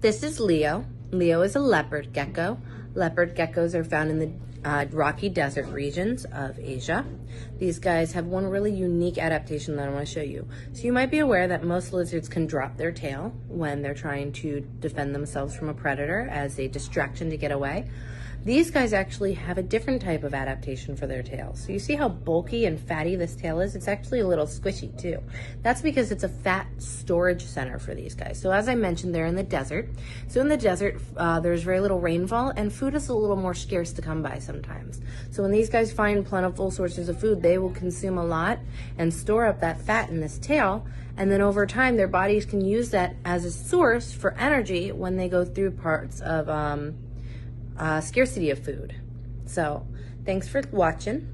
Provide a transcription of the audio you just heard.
This is Leo. Leo is a leopard gecko. Leopard geckos are found in the uh, rocky desert regions of Asia. These guys have one really unique adaptation that I want to show you. So you might be aware that most lizards can drop their tail when they're trying to defend themselves from a predator as a distraction to get away. These guys actually have a different type of adaptation for their tails. So you see how bulky and fatty this tail is? It's actually a little squishy too. That's because it's a fat storage center for these guys. So as I mentioned, they're in the desert. So in the desert, uh, there's very little rainfall and food is a little more scarce to come by sometimes. So when these guys find plentiful sources of food, they will consume a lot and store up that fat in this tail. And then over time, their bodies can use that as a source for energy when they go through parts of um, uh, scarcity of food. So thanks for watching.